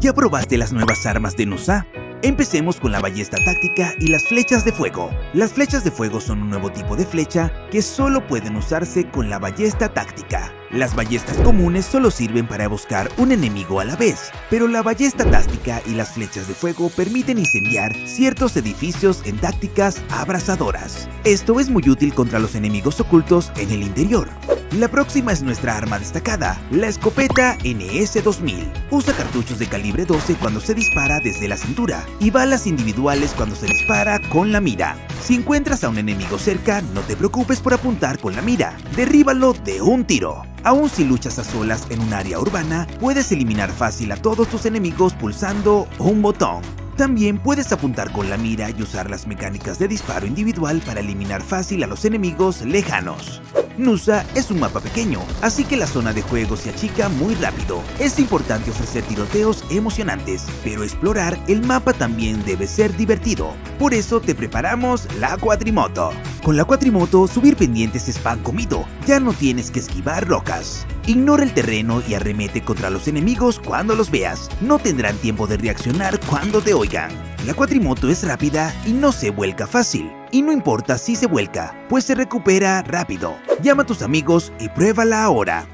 ¿Ya probaste las nuevas armas de Nusa? Empecemos con la ballesta táctica y las flechas de fuego. Las flechas de fuego son un nuevo tipo de flecha que solo pueden usarse con la ballesta táctica. Las ballestas comunes solo sirven para buscar un enemigo a la vez, pero la ballesta táctica y las flechas de fuego permiten incendiar ciertos edificios en tácticas abrasadoras. Esto es muy útil contra los enemigos ocultos en el interior. La próxima es nuestra arma destacada, la escopeta NS-2000. Usa cartuchos de calibre 12 cuando se dispara desde la cintura y balas individuales cuando se dispara con la mira. Si encuentras a un enemigo cerca, no te preocupes por apuntar con la mira, derríbalo de un tiro. Aún si luchas a solas en un área urbana, puedes eliminar fácil a todos tus enemigos pulsando un botón. También puedes apuntar con la mira y usar las mecánicas de disparo individual para eliminar fácil a los enemigos lejanos. Nusa es un mapa pequeño, así que la zona de juego se achica muy rápido. Es importante ofrecer tiroteos emocionantes, pero explorar el mapa también debe ser divertido. Por eso te preparamos la cuatrimoto. Con la cuatrimoto, subir pendientes es pan comido, ya no tienes que esquivar rocas. Ignora el terreno y arremete contra los enemigos cuando los veas. No tendrán tiempo de reaccionar cuando te oigan. La cuatrimoto es rápida y no se vuelca fácil. Y no importa si se vuelca, pues se recupera rápido. Llama a tus amigos y pruébala ahora.